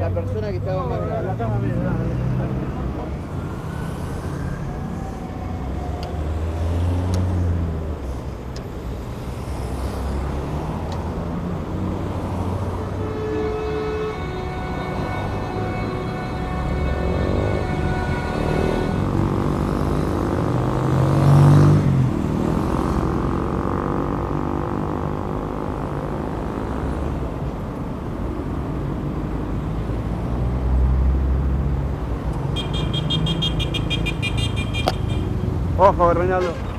la, persona que estaba más. Ojo, Reinaldo.